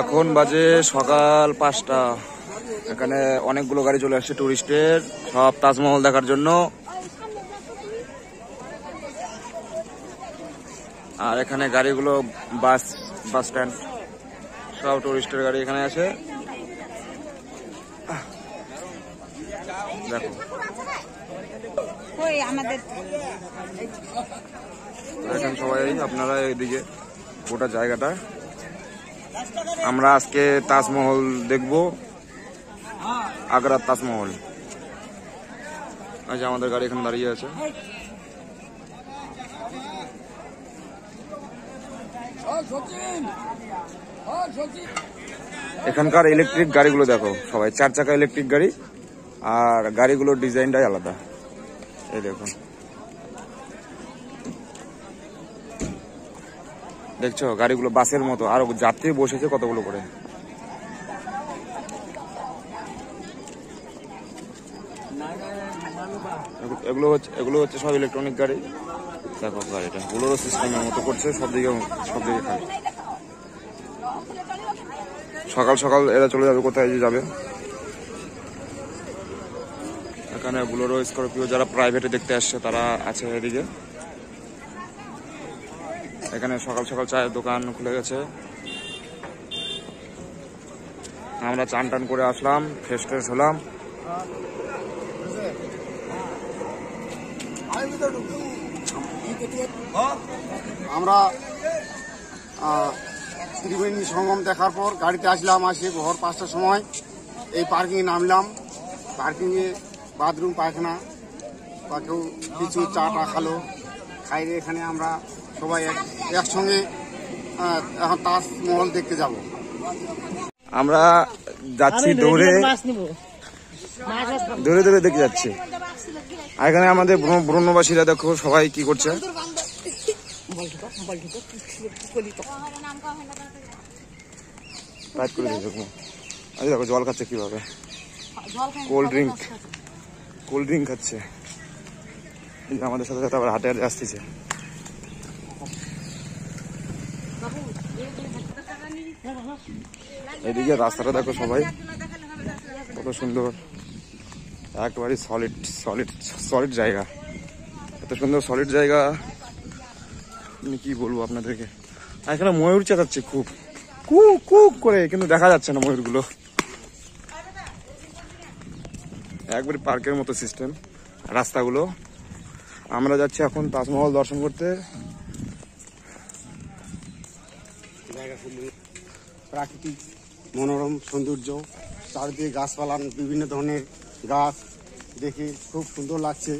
এখন বাজে সকাল পাঁচটা। এখানে অনেকগুলো গাড়ি চলে আসছে টুরিস্টের সব তাজমহল দেখার জন্য। আর এখানে গাড়িগুলো বাস বাস স্ট্যান্ড সব টুরিস্টের গাড়ি এখানে আছে। দেখো। দেখেন সবাই আপনারা এদিকে গোটা জায়গাটা আমরা আজকে তাজমহল দেখব। আগ্রার তাজমহল। আচ্ছা আমাদের গাড়ি এখানে দাঁড়িয়ে আছে। এখানকার ইলেকট্রিক গাড়িগুলো দেখো সবাই, চার চাকা ইলেকট্রিক গাড়ি আর গাড়িগুলোর ডিজাইনটাই আলাদা। এই দেখুন। দেখছ? গাড়িগুলো বাসের মতো। আর যাত্রী বসেছে কতগুলো করে? এগুলো হচ্ছে এগুলো হচ্ছে সব ইলেকট্রনিক গাড়ি। দেখো গাড়িটা। বুলোরো সিস্টেমের মতো করছে, সব দিকে সব দিকে খালি। সকাল সকাল এরা চলে যাবে, কোথায় যে যাবে? এখানে বুলোরো স্করপিও যারা প্রাইভেটে দেখতে আসছে, তারা আছে এদিকে। এখানে সকাল সকাল চায়ের দোকান খুলে গেছে। আমরা চান টান করে আসলাম, ফ্রেশ ট্রেশ হলাম। আমরা ত্রিবেণী সঙ্গম দেখার পর গাড়িতে আসলাম, আসে ভোর পাঁচটার সময়। এই পার্কিংয়ে নামলাম। পার্কিংয়ে বাথরুম, পায়খানা, বা কেউ কিছু চা টা খালো। খাইয়ে এখানে আমরা সবাই একসঙ্গে এখন তাজমহল দেখতে যাব। আমরা যাচ্ছি দৌড়ে। দৌড়ে দৌড়ে দেখে যাচ্ছি। আর এখানে আমাদের ব্রহ্মবাসীরা দেখো সবাই কি করছে। আরে দেখো জল খাচ্ছে কীভাবে। কোল্ড ড্রিঙ্ক কোল্ড ড্রিঙ্ক খাচ্ছে। আমাদের সাথে সাথে আবার হাটে হাটে আসতেছে। এদিকে রাস্তাটা দেখো সবাই। কত সুন্দর। একবারে সলিড সলিড সলিড জায়গা। এত সুন্দর সলিড জায়গা। আমি কি বলব আপনাদেরকে? এখানে ময়ূর চেঁচাচ্ছে খুব। কুক কুক করে, কিন্তু দেখা যাচ্ছে না ময়ূরগুলো। একবারে পার্কের মতো সিস্টেম রাস্তাগুলো। আমরা যাচ্ছি এখন তাজমহল দর্শন করতে। প্রাকৃতিক মনোরম সৌন্দর্য, চারিদিকে গাছপালা, বিভিন্ন ধরনের গাছ দেখে খুব সুন্দর লাগছে,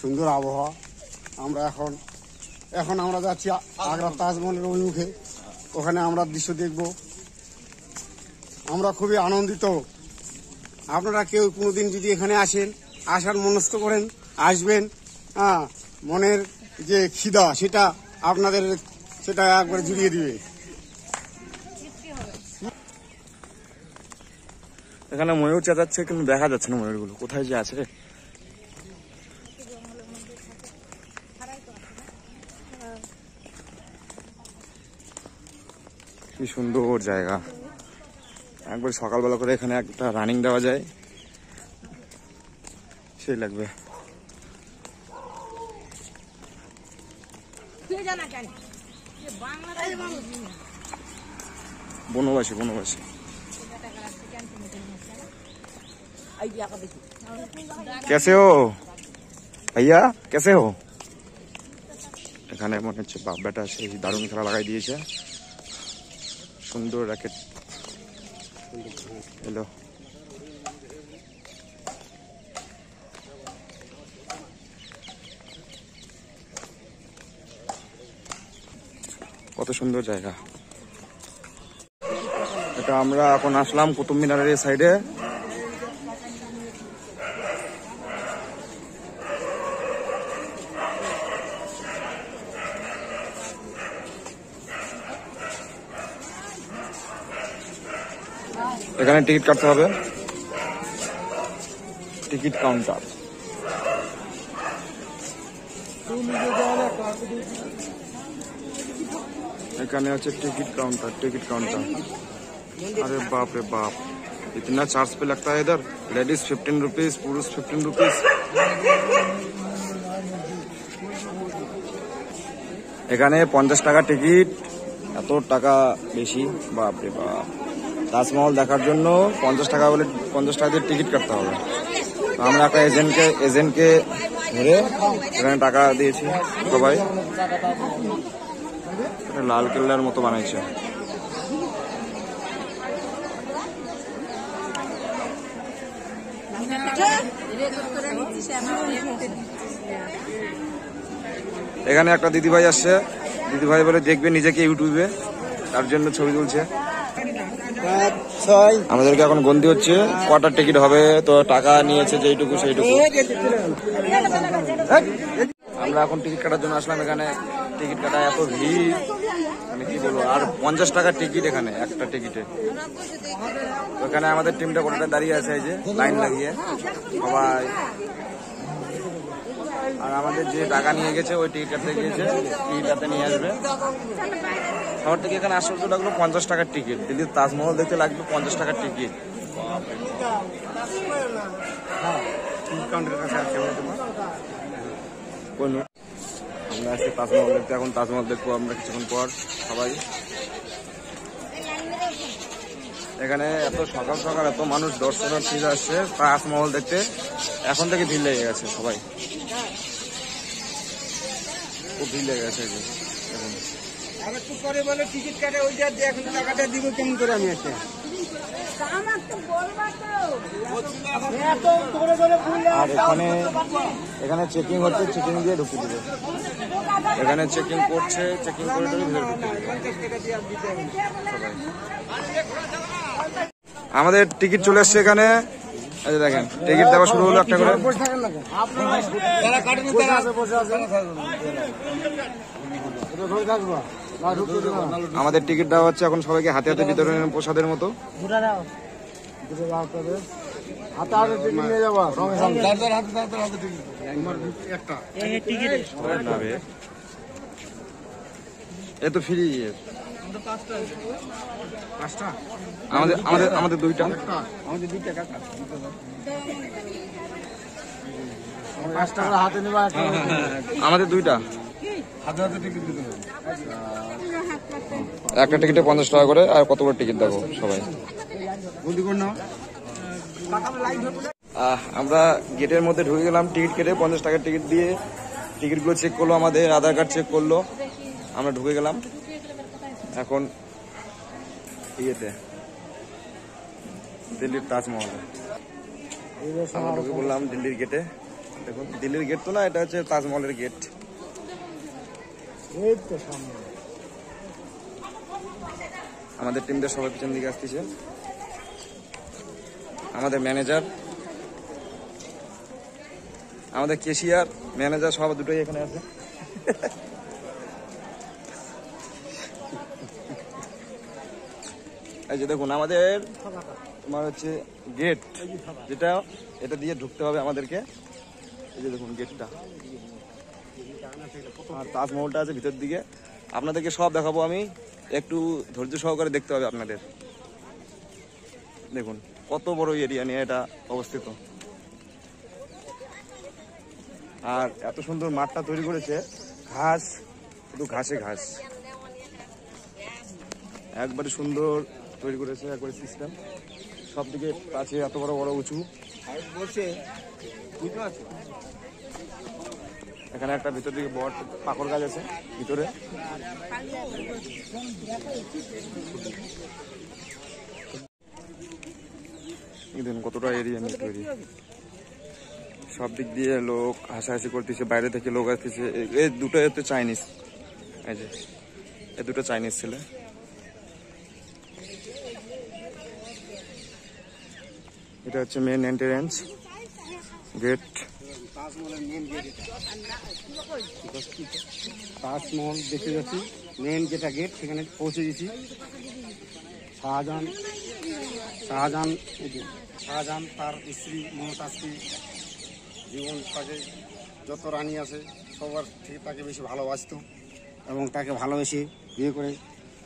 সুন্দর আবহাওয়া। আমরা এখন এখন আমরা যাচ্ছি আগ্রা তাজমহলের অভিমুখে। ওখানে আমরা দৃশ্য দেখব। আমরা খুবই আনন্দিত। আপনারা কেউ কোনোদিন যদি এখানে আসেন, আসার মনস্থ করেন, আসবেন হ্যাঁ মনের যে খিদা, সেটা আপনাদের, সেটা একবারে জুড়িয়ে দিবে। এখানে ময়ূর চেঁচাচ্ছে কিন্তু দেখা যাচ্ছে না ময়ূরগুলো। কোথায় যে আছে রে? কি সুন্দর জায়গা। একবার সকালবেলা করে এখানে একটা রানিং দেওয়া যায়। সেই লাগবে। বনবাসী বনবাসী। कैसे हो भैया कैसे हो এখানে মনে হচ্ছে বাপ বেটা সেই দারুণ খেলা লাগাই দিয়েছে সুন্দর র্যাকেট এলো কত সুন্দর জায়গা এটা আমরা এখন আসলাম কুতুব মিনারের এই সাইডে এখানে টিকিট কাটতে হবে টিকিট কাউন্টার এখানে হচ্ছে टिकट काउंटर टिकट काउंटर अरे बाप रे बाप इतना चार्ज पे लगता है इधर लेडीज फिफ्टीन रुपीज पुरुष फिफ्टीन रुपीज এখানে পঞ্চাশ টাকা টিকিট এত টাকা বেশি বাপ রে বাপ তাজমহল দেখার জন্য পঞ্চাশ টাকা বলে পঞ্চাশ টাকা দিয়ে টিকিট কাটতে হবে। আমরা একটা এজেন্টকে এজেন্টকে ধরে এখানে টাকা দিয়েছি সবাই। লাল কেল্লার মতো বানাইছে। এখানে একটা দিদিভাই আসছে। দিদিভাই বলে, দেখবে, নিজেকে ইউটিউবে তার জন্য ছবি তুলছে। আমাদেরকে এখন গন্তি হচ্ছে। কটার টিকিট হবে তো টাকা নিয়েছে যেইটুকু সেইটুকু। আমরা এখন টিকিট কাটার জন্য আসলাম এখানে। টিকিট কাটা এত ভিড়। আমি কি বলব? আর পঞ্চাশ টাকার টিকিট এখানে একটা টিকিটে। এখানে আমাদের টিমটা কোনটা দাঁড়িয়ে আছে এই যে লাইন লাগিয়ে। সবাই। আর আমাদের যে টাকা নিয়ে গেছে, ওই টিকিট কাটতে গিয়েছে। টিকিট নিয়ে আসবে। শহর থেকে এখানে আশ্চর্য লাগল পঞ্চাশ টাকার টিকিট। দিল্লির তাজমহল দেখতে লাগবে, পঞ্চাশ টাকার টিকিট। আমরা আজকে তাজমহল দেখতে। এখন তাজমহল দেখব আমরা কিছুক্ষণ পর সবাই। এখানে এত সকাল সকাল এত মানুষ দর্শনার্থীরা আসছে, তাজমহল দেখতে। এখন থেকে ভিড় লেগে গেছে সবাই। খুব ভিড় লেগে গেছে এখন। আর একটু পরে বলে টিকিট কাটে ওইটা দিয়ে এখন টাকাটা দিব কেমন করে আমি একটা। এত ধরে ধরে ফুলে আর এখানে এখানে চেকিং হচ্ছে চেকিং দিয়ে ঢুকিয়ে দিবে। এখানে চেকিং করছে চেকিং করে আমাদের টিকিট চলে এসছে এখানে। এই দেখেন টিকিট দেওয়া শুরু হলো একটা করে। আমাদের টিকিট দেওয়া হচ্ছে এখন সবাইকে হাতে হাতে বিতরণের প্রসাদের মতো। এ তো ফ্রি। আমাদের আমাদের আমাদের দুইটা। আমাদের দুই টাকা আমাদের দুইটা। একটা টিকিটে পঞ্চাশ টাকা করে আর কত করে টিকিট দেবো সবাই? আমরা গেটের মধ্যে ঢুকে গেলাম টিকিট কেটে পঞ্চাশ টাকার টিকিট দিয়ে টিকিটগুলো চেক করল আমাদের আধার কার্ড চেক করল। আমরা ঢুকে গেলাম। এখন ইয়েতে দিল্লির তাজমহলে। আমরা ঢুকে বললাম দিল্লির গেটে দেখুন দিল্লির গেট তো না এটা হচ্ছে তাজমহলের গেট আমাদের টিমদের সবাই পিছন দিকে আসতেছে। আমাদের ম্যানেজার আমাদের কেশিয়ার ম্যানেজার সব দুটোই এখানে আছে। এই যে দেখুন, আমাদের তোমার হচ্ছে গেট যেটা এটা দিয়ে ঢুকতে হবে আমাদেরকে। এই যে দেখুন গেটটা আর তাজমহলটা আছে ভিতর দিকে। আপনাদেরকে সব দেখাবো আমি। একটু ধৈর্য সহকারে দেখতে হবে আপনাদের। দেখুন, কত বড় এরিয়া নিয়ে এটা অবস্থিত। আর এত সুন্দর মাঠটা তৈরি করেছে। ঘাস, শুধু ঘাসে ঘাস। একবারে সুন্দর তৈরি করেছে একবারে সিস্টেম সব দিকে আছে এত বড় বড়, উঁচু। এখানে একটা ভিতর দিকে বট, পাকড় গাছ আছে, ভিতরে। কতটা এরিয়া নিয়ে তৈরি। সব দিক দিয়ে লোক হাসাহাসি করতেছে, বাইরে থেকে লোক আসতেছে। এই দুটো হচ্ছে চাইনিজ এই যে, এ দুটো চাইনিজ ছেলে। এটা হচ্ছে মেন এন্ট্রেন্স গেট তাজমহল দেখতে যাচ্ছি। মেন যেটা গেট সেখানে পৌঁছে গেছি। শাহজাহান শাহজাহান শাহজাহান তার স্ত্রী মমতাজকে জীবন তাকে যত রানী আছে, সবার থেকে তাকে বেশি ভালোবাসতো এবং তাকে ভালোবেসে বিয়ে করে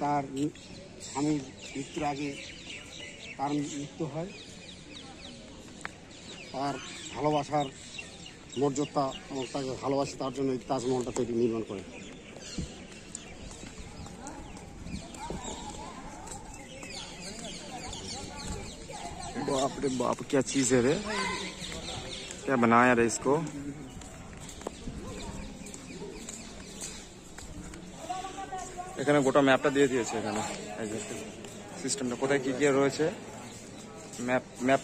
তার স্বামীর মৃত্যুর আগে তার মৃত্যু হয়। তার ভালোবাসার মর্যাদা এবং তাকে ভালোবাসে তার জন্য এই তাজমহলটা তৈরি নির্মাণ করে बाप रे बाप क्या चीज है रे क्या बनाया रे इसको এখানে গোটা ম্যাপটা দিয়ে দিয়েছে এখানে এই যে সিস্টেমটা কোথায় কি কি রয়েছে ম্যাপ ম্যাপ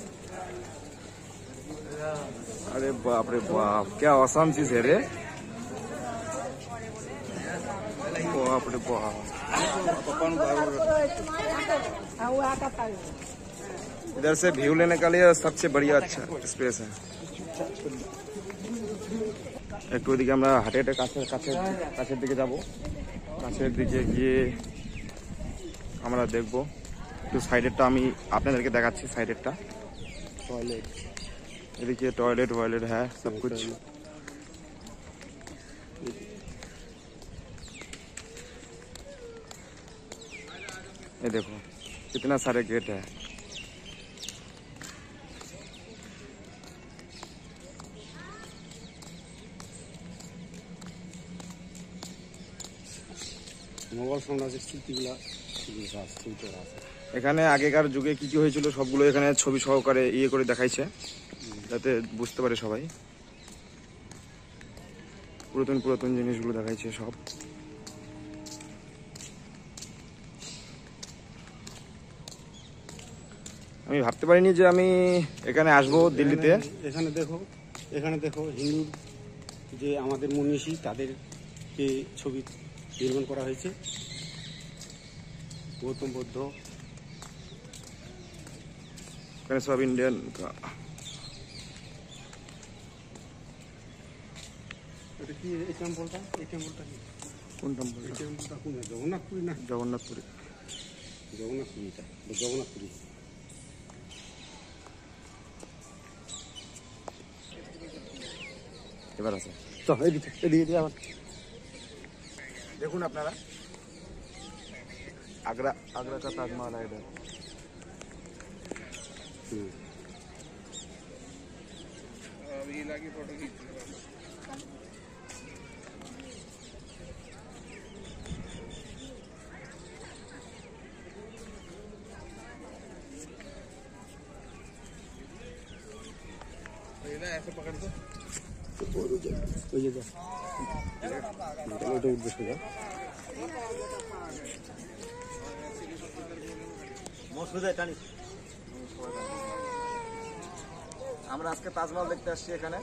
बाप रे बाप क्या औसम चीज है रे बाप रे बाप इधर से व्यू लेने का लिए सबसे बढ़िया अच्छा स्पेस है একটু ওইদিকে আমরা হাটে হাটে কাছের কাছের কাছের দিকে যাব কাছের দিকে গিয়ে আমরা দেখব একটু সাইডেরটা আমি আপনাদেরকে দেখাচ্ছি সাইডেরটা টয়লেট এদিকে टॉयलेट वॉयलेट है सब कुछ ये देखो कितना सारे गेट है মোগল সাম্রাজ্যের স্মৃতিগুলা জিনিস আছে ছবিটা আছে এখানে আগেকার যুগে কি কি হয়েছিল সবগুলো এখানে ছবি সহকারে ইয়ে করে দেখাইছে যাতে বুঝতে পারে সবাই। পুরাতন পুরাতন জিনিসগুলো দেখাইছে সব। আমি ভাবতে পারিনি যে আমি এখানে আসব দিল্লিতে। এখানে- দেখো এখানে দেখো হিন্দুর যে আমাদের মনীষী তাদেরকে ছবি নির্মাণ করা হয়েছে। গৌতম বুদ্ধ। এখানে সব ইন্ডিয়ান কি এই টেম্পলটা এই টেম্পলটা কি কোন টেম্পল এই টেম্পলটা কোন জগন্নাথপুরি না জগন্নাথপুরে জগন্নাথপুরিটা জগন্নাথপুরি এবার আছে তো এদিকে এদিকে এদিকে আবার দেখুন আপনারা আগ্রা আগ্রা কা তাজমহল है इधर হুম। ওই আমরা আজকে তাজমহল দেখতে আসছি এখানে।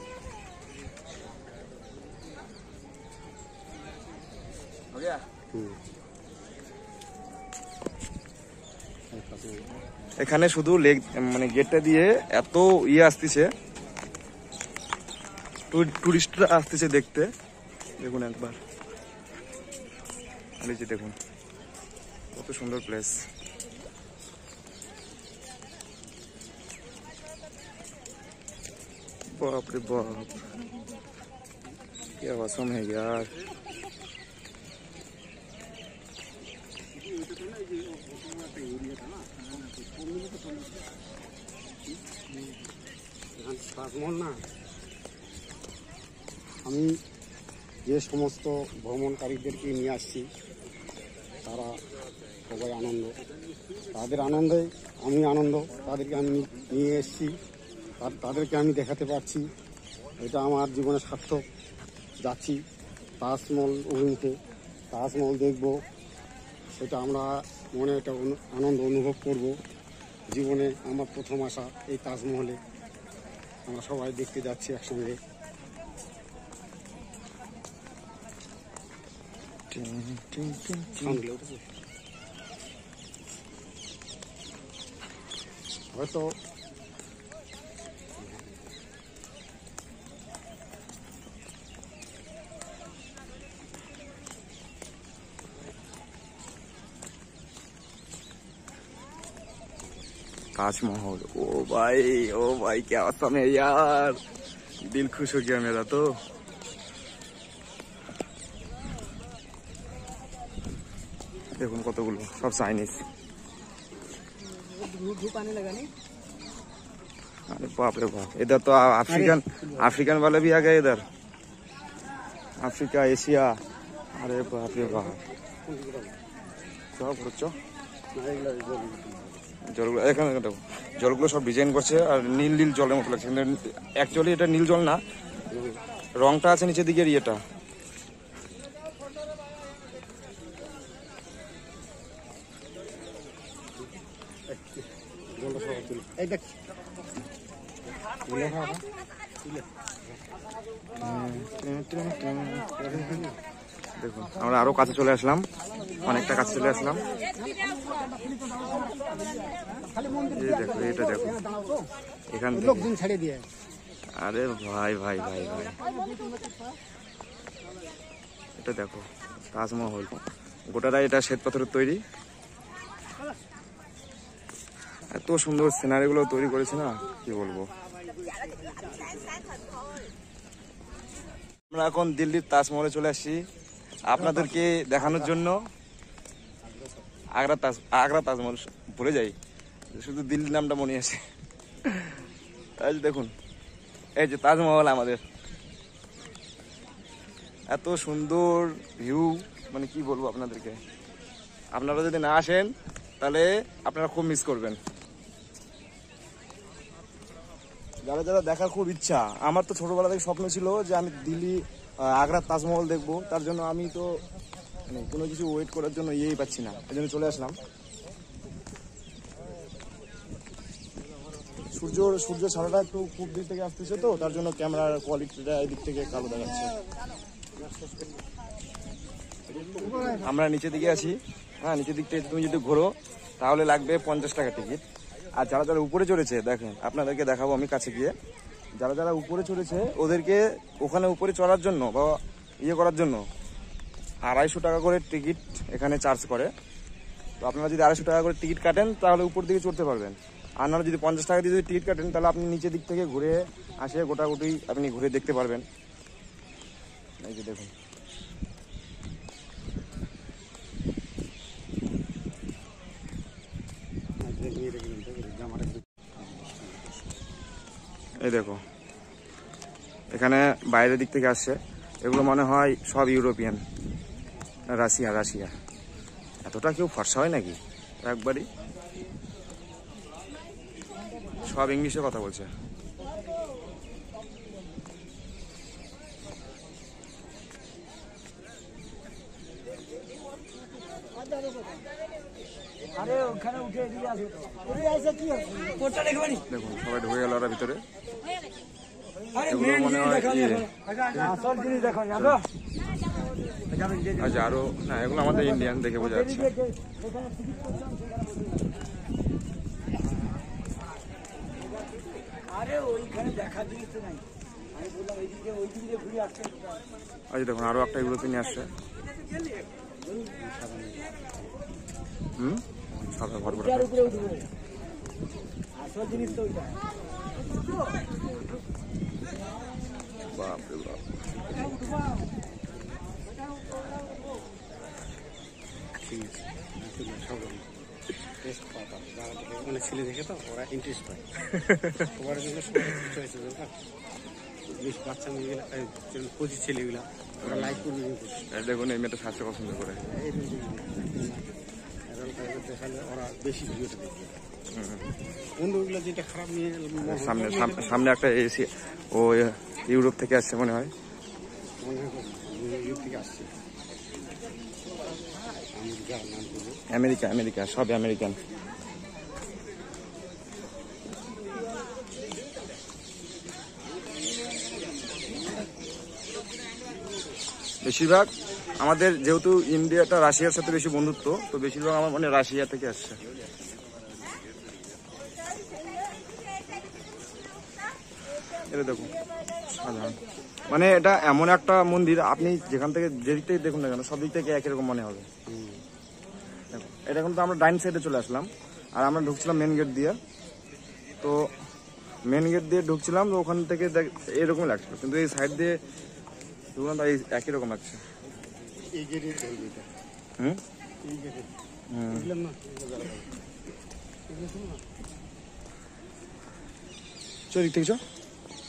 এখানে শুধু লেগ মানে গেটটা দিয়ে এত ইয়ে আসতেছে। টুরিস্টরা আসতেছে দেখতে দেখুন একবার আর এই যে দেখুন কত সুন্দর প্লেস बाप रे बाप क्या औसम है यार এখানে তাজমহল না আমি যে সমস্ত ভ্রমণকারীদেরকে নিয়ে আসছি, তারা সবাই আনন্দ। তাদের আনন্দে আমি আনন্দ, তাদেরকে আমি নিয়ে এসেছি তাদেরকে আমি দেখাতে পারছি। এটা আমার জীবনে সার্থক। যাচ্ছি তাজমহল অভিমুখে তাজমহল দেখব। সেটা আমরা মনে একটা আনন্দ অনুভব করব। জীবনে আমার প্রথম আসা এই তাজমহলে। আমরা সবাই দেখতে যাচ্ছি একসঙ্গে। Betul. ताजमहल। ओ भाई ओ भाई, क्या समय यार। दिल खुश हो गया मेरा तो। দেখুন কতগুলো সব চাইনিজ अरे बाप रे बाप इधर तो अफ्रीकन अफ्रीकन वाले भी आ गए इधर अफ्रीका एशिया अरे बाप रे बाप সব হচ্ছে জলগুলো এখানে দেখো জলগুলো সব ডিজাইন করছে আর নীল নীল জলের মতো লাগছে কিন্তু অ্যাকচুয়ালি এটা নীল জল না রংটা আছে নিচের দিকের ইয়েটা আমরা আরও কাছে চলে আসলাম। অনেকটা কাছে চলে আসলাম। এই দেখো এটা দেখো। এখান থেকে। আরে ভাই ভাই ভাই ভাই। এটা দেখো তাজমহল। গোটাটা এটা শ্বেত পাথরের তৈরি। এত সুন্দর সিনারি গুলো তৈরি করেছে না কি বলব? আমরা এখন দিল্লির তাজমহলে চলে আসছি। আপনাদেরকে দেখানোর জন্য আগ্রা তাজ আগ্রা তাজমহল ভুলে যাই। শুধু দিল্লির নামটা মনে আছে। যে দেখুন, এই যে তাজমহল আমাদের। এত সুন্দর ভিউ মানে কি বলব আপনাদেরকে? আপনারা যদি না আসেন, তাহলে আপনারা খুব মিস করবেন। যারা যারা দেখার খুব ইচ্ছা, আমার তো ছোটবেলা থেকে স্বপ্ন ছিল যে আমি দিল্লি আগ্রার তাজমহল দেখব। তার জন্য আমি তো মানে কোনো কিছু ওয়েট করার জন্য ইয়েই পাচ্ছি না। এই জন্য চলে আসলাম। সূর্য সূর্য ছাড়াটা একটু খুব দিক থেকে আসতেছে তো, তার জন্য ক্যামেরার কোয়ালিটিটা এই দিক থেকে কালো দেখাচ্ছে। আমরা নিচের দিকে আছি। হ্যাঁ নিচের দিক থেকে তুমি যদি ঘোরো, তাহলে লাগবে পঞ্চাশ টাকা টিকিট আর যারা যারা উপরে চড়েছে, দেখেন, আপনাদেরকে দেখাবো আমি কাছে গিয়ে। যারা যারা উপরে চড়েছে, ওদেরকে ওখানে উপরে চড়ার জন্য বা ইয়ে করার জন্য আড়াইশো টাকা করে টিকিট এখানে চার্জ করে। তো আপনারা যদি আড়াইশো টাকা করে টিকিট কাটেন, তাহলে উপর দিকে চড়তে পারবেন। আর নাহলে যদি পঞ্চাশ টাকা দিয়ে যদি টিকিট কাটেন, তাহলে আপনি নিচের দিক থেকে ঘুরে আসে গোটাগুটি আপনি ঘুরে দেখতে পারবেন। এই যে দেখুন। এই দেখো। এখানে বাইরের দিক থেকে আসছে। এগুলো মনে হয় সব ইউরোপিয়ান। Russia Russia. এতটা কেউ ফর্সা হয় নাকি? একবারই। সব ইংলিশে কথা বলছে। দেখুন সবাই ঢুকে গেল ওরা ভিতরে এগুলো মনে হয় ইয়ে আচ্ছা আরও না এগুলো আমাদের ইন্ডিয়ান দেখে বোঝা যাচ্ছে। আচ্ছা দেখুন আরও একটা এগুলো নিয়ে আসছে। হুম? সাদা ঘর ভরা। বাপ রে বাপ মানে ছেলে দেখে তো ওরা ইন্টারেস্ট পায়। ওরা জন্য চয়েস বাচ্চা মেয়েগুলা কচি ছেলেগুলা ওরা লাইক করবে দেখুন এই মেয়েটা সাজতে পছন্দ করে। দেখালে ওরা বেশি ভিডিওটা দেখবে অন্যগুলো যেটা খারাপ নিয়ে সামনে সামনে একটা এসি ও ইউরোপ থেকে আসছে মনে হয়। ইউরোপ থেকে আসছে। আমেরিকা আমেরিকা আমেরিকা সব আমেরিকান। বেশিরভাগ আমাদের যেহেতু ইন্ডিয়াটা রাশিয়ার সাথে বেশি বন্ধুত্ব তো বেশিরভাগ আমার মনে হয় রাশিয়া থেকে আসছে। এটা দেখুন। মানে এটা এমন একটা মন্দির আপনি যেখান থেকে যেদিক থেকে দেখুন না কেন সব দিক থেকে একই রকম মনে হবে। এটা কিন্তু আমরা ডাইন সাইডে চলে আসলাম আর আমরা ঢুকছিলাম মেন গেট দিয়ে। তো মেন গেট দিয়ে ঢুকছিলাম তো ওখান থেকে এরকমই লাগছিল। কিন্তু এই সাইড দিয়ে ঢুকলাম তো একই রকম লাগছে। এই গেটে চলবে হুম? এই গেটে হুম। বুঝলাম না? চ থেকে চ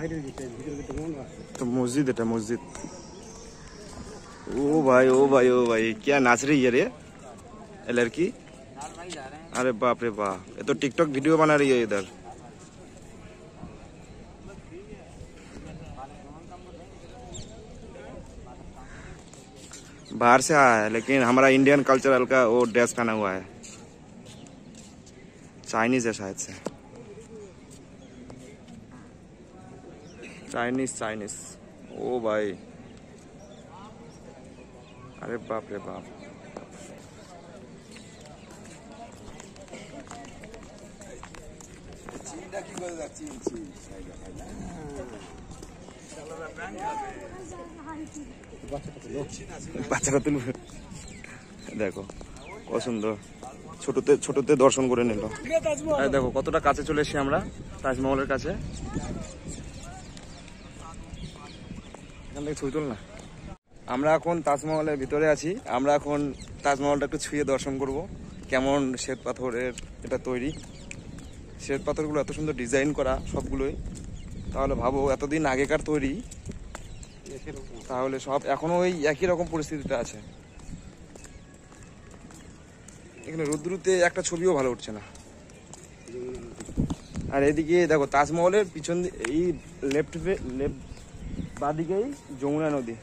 तो मस्जिद है, मस्जिद। ओ भाई ओ भाई ओ भाई, क्या नाच रही है रे? लड़की? अरे बाप रे बाप, ये तो टिकटॉक वीडियो बना रही है इधर। बाहर से आया है, लेकिन हमारा इंडियन कल्चरल का वो ड्रेस पहना हुआ है। चाइनीज़ है शायद से। চাইনিজ চাইনিজ ও ভাই। আরে বাপ রে বাপ। বাচ্চাটা তুলবে দেখো, পছন্দ। ছোটতে ছোটতে দর্শন করে নিল। দেখো, কতটা কাছে চলে এসছি আমরা, তাজমহলের কাছে। এখান থেকে ছবি না। আমরা এখন তাজমহলের ভিতরে আছি। আমরা এখন তাজমহলটা একটু ছুঁয়ে দর্শন করব। কেমন শ্বেত পাথরের এটা তৈরি। শ্বেত পাথরগুলো এত সুন্দর ডিজাইন করা সবগুলোই। তাহলে ভাবো, এতদিন আগেকার তৈরি। তাহলে সব এখনও ওই একই রকম পরিস্থিতিতে আছে। এখানে রুদ্রুতে একটা ছবিও ভালো উঠছে না। আর এদিকে দেখো, তাজমহলের পিছন এই লেফট লেফট বাদিকেই যমুনা নদী।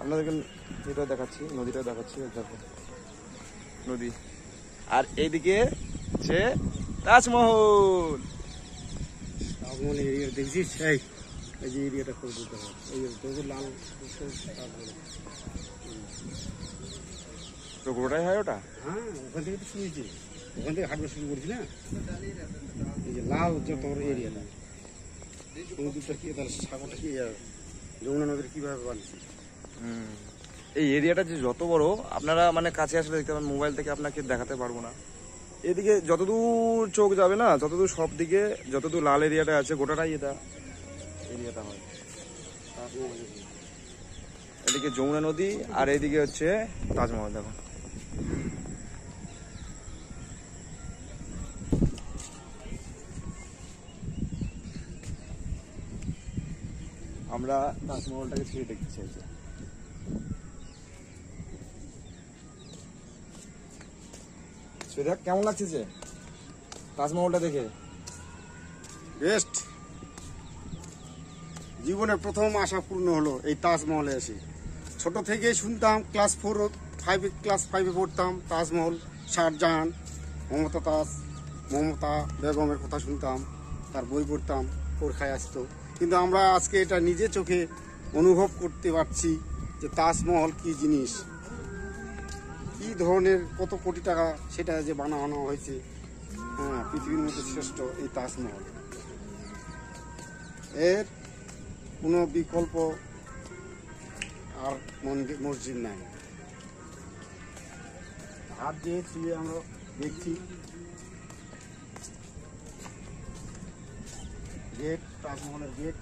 আপনাদেরকে এটা দেখাচ্ছি নদীটা দেখাচ্ছি দেখো নদী। আর এইদিকে হচ্ছে তাজমহল। দেখছিস এই যে এরিয়াটা করে দিতে হবে। এই যে লাল তো গোটাই হয় ওটা? হ্যাঁ ওখান থেকে তো শুনেছি। ওখান থেকে হাঁটতে শুরু করছি না? এই যে লাল যে তোর এরিয়াটা। কি যমুনা নদীর কীভাবে বানিয়েছি। এই এরিয়াটা যে যত বড়, আপনারা মানে কাছে আসলে দেখতে পাবেন মোবাইল থেকে আপনাকে দেখাতে পারব না। এদিকে যতদূর চোখ যাবে না যতদূর সব দিকে, যতদূর লাল এরিয়াটা আছে, গোটাটাই এটা এরিয়াটা হয়। এদিকে যমুনা নদী, আর এদিকে হচ্ছে তাজমহল দেখো আমরা তাজমহলটাকে ছুঁয়ে দেখতে চাইছি। কেমন লাগছে যে তাজমহলটা দেখে? বেস্ট জীবনের প্রথম আশা পূর্ণ হলো এই তাজমহলে এসে। ছোট থেকেই শুনতাম ক্লাস ফোর ফাইভে ক্লাস ফাইভে পড়তাম তাজমহল, শাহজাহান, মমতা তাজ মমতা বেগমের কথা শুনতাম, তার বই পড়তাম পরীক্ষায় আসতো। কিন্তু আমরা আজকে এটা নিজে চোখে অনুভব করতে পারছি যে তাজমহল কি জিনিস। কি ধরনের কত কোটি টাকা সেটা যে বানানো হয়েছে। হ্যাঁ পৃথিবীর মধ্যে শ্রেষ্ঠ এই তাজমহল। এর কোনো বিকল্প আর মন্দির মসজিদ নাই। হাত দিয়ে ছুঁয়ে আমরা দেখছি। গেট তাজমহলের গেট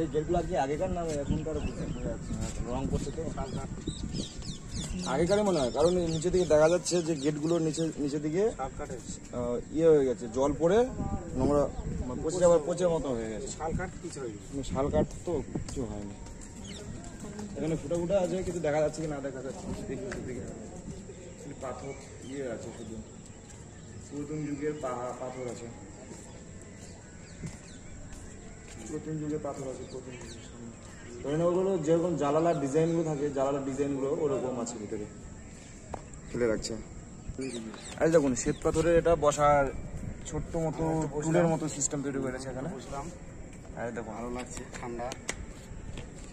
এই গেটগুলো কি আগেকার নামে এখনকার রং করছে তো? আগেকারই মনে হয় কারণ নিচে দিকে দেখা যাচ্ছে যে গেটগুলো নিচে নিচে দিকে ইয়ে হয়ে গেছে জল পড়ে নোংরা মানে পচে যাওয়ার পচের মতো হয়ে গেছে। শাল কাঠ কিছু হয়নি। শাল কাঠ তো কিছু হয়নি। এখানে ফুটা ফুটা আছে কিন্তু দেখা যাচ্ছে কি না দেখা যাচ্ছে পাথর ইয়ে আছে শুধু। পুরাতন যুগের পাথর আছে। প্রথম যুগের পাথর আছে যুগের সামনে। ধরে নাও ওগুলো যেরকম জালালার ডিজাইনগুলো থাকে জালালার ডিজাইনগুলো ওরকম আছে ভিতরে। ফেলে রাখছে। আরে দেখুন শ্বেত পাথরের এটা বসার ছোট্ট মতো টুলের মতো সিস্টেম তৈরি করেছে এখানে। বসলাম। আরে দেখুন। ভালো লাগছে ঠান্ডা।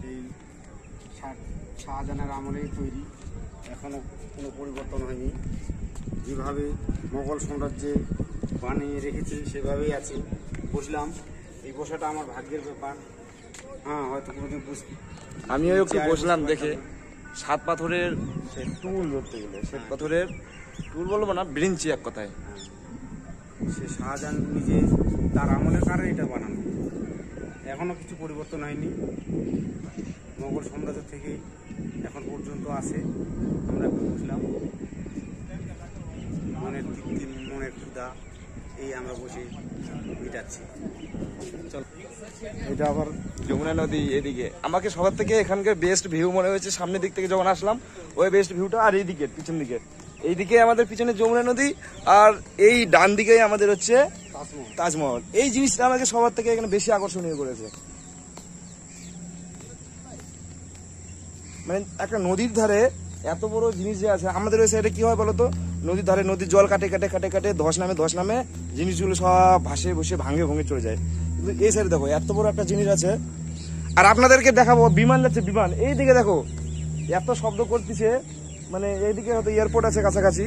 সেই শাহ- শাহজাহানের আমলেই তৈরি। এখনও কোনো পরিবর্তন হয়নি। যেভাবে মোগল সাম্রাজ্যে বানিয়ে রেখেছে সেভাবেই আছে। বসলাম। বসাটা আমার ভাগ্যের ব্যাপার। হ্যাঁ হয়তো কোনোদিন বুঝ আমিও একটু বসলাম দেখে। সাত পাথরের টুল ধরতে গেলে শ্বেত পাথরের টুল বলব না ব্রিঞ্চি এক কথায়। সে শাহজাহান নিজে তার আমলের কারণে এটা বানানো এখনও কিছু পরিবর্তন হয়নি। মোগল সাম্রাজ্য থেকেই এখন পর্যন্ত আছে। আমরা একটু বুঝলাম মনের মনের ক্ষুদা এই আমরা বসে এটা আবার যমুনা নদী এদিকে। আমাকে সবার থেকে এখানকার বেস্ট ভিউ মনে হয়েছে সামনের দিক থেকে যখন আসলাম ওই বেস্ট ভিউটা আর এই দিকে পিছন দিকে এইদিকে আমাদের পিছনে যমুনা নদী আর এই ডান দিকে আমাদের হচ্ছে তাজমহল। এই জিনিসটা আমাকে সবার থেকে এখানে বেশি আকর্ষণীয় করেছে। মানে একটা নদীর ধারে এত বড় জিনিস যে আছে। আমাদের ওই সাইডে কি হয় বলতো? নদীর ধারে নদীর জল কাটে কাটে কাটে কাটে, ধস নামে ধস নামে জিনিসগুলো সব ভাসে বসে, ভাঙে, ভঙে চলে যায়। কিন্তু এই সাইডে দেখো, এত বড় একটা জিনিস আছে। আর আপনাদেরকে দেখাবো, বিমান যাচ্ছে বিমান। এই দিকে দেখো, এত শব্দ করতেছে মানে এইদিকে হয়তো এয়ারপোর্ট আছে কাছাকাছি।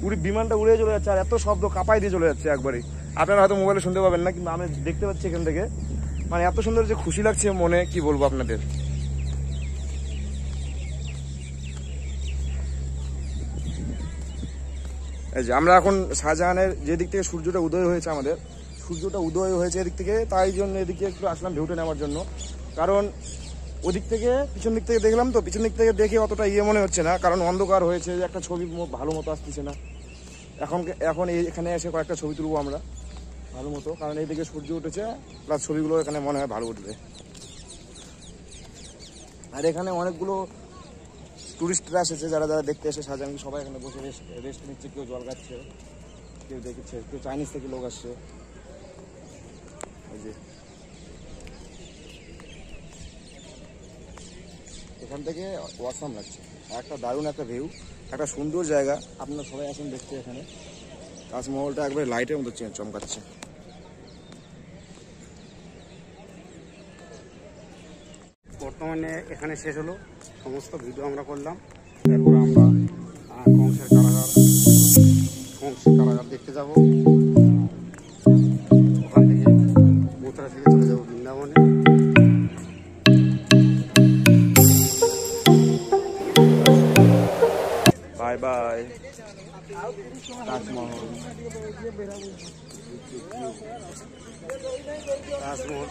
পুরো বিমানটা উড়ে চলে যাচ্ছে, আর এত শব্দ কাঁপাই দিয়ে চলে যাচ্ছে একবারে। আপনারা হয়তো মোবাইলে শুনতে পাবেন না, কিন্তু আমি দেখতে পাচ্ছি এখান থেকে। মানে এত সুন্দর যে খুশি লাগছে মনে, কি বলব আপনাদের? এই যে, আমরা এখন শাহজাহানের যে দিক থেকে সূর্যটা উদয় হয়েছে আমাদের, সূর্যটা উদয় হয়েছে এদিক থেকে, তাই জন্য এদিকে একটু আসলাম ভিউটা নেওয়ার জন্য। কারণ ওদিক থেকে পিছন দিক থেকে দেখলাম তো, পিছন দিক থেকে দেখে অতটা ইয়ে মনে হচ্ছে না, কারণ অন্ধকার হয়েছে, যে একটা ছবি ভালো মতো আসতেছে না। এখন এখন এখানে এসে কয়েকটা ছবি তুলবো আমরা, ভালো মতো, কারণ এইদিকে সূর্য উঠেছে প্লাস ছবিগুলো এখানে মনে হয় ভালো উঠবে। আর এখানে অনেকগুলো টুরিস্টরা এসেছে, যারা যারা দেখতে এসে শাহজাহানকে সবাই এখানে বসে রেস্ট রেস্ট নিচ্ছে, কেউ জল খাচ্ছে, কেউ দেখেছে, কেউ চাইনিজ থেকে লোক আসছে। এই যে। এখান থেকে ওয়াসাম লাগছে। একটা দারুণ একটা ভিউ একটা সুন্দর জায়গা। আপনারা সবাই আসেন দেখতে এখানে। তাজমহলটা একবারে লাইটের মতো চমকাচ্ছে। বর্তমানে এখানে শেষ হলো। সমস্ত ভিডিও আমরা করলাম। এরপর আমরা কংসের কারাগার কংসের কারাগার দেখতে যাব। ওখান থেকে মথুরা থেকে চলে যাব বৃন্দাবনে। Bye bye. তাজমহল তাজমহল।